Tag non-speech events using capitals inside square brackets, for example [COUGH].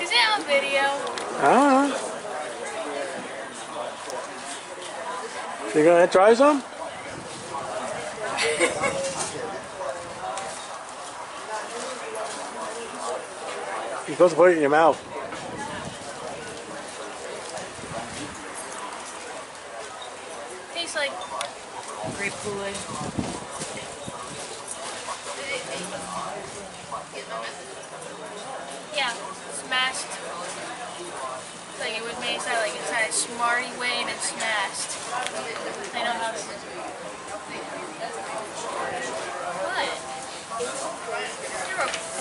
Is it on video? Ah. You gonna try some? [LAUGHS] You're supposed to put it in your mouth. Tastes like grape Kool-Aid. smashed. Like it would make it like it's had a smarty way and it's smashed. I know how this is. What? You're a